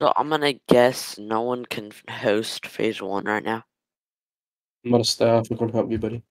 So I'm gonna guess no one can host phase one right now. I'm out of staff. We can help you, buddy.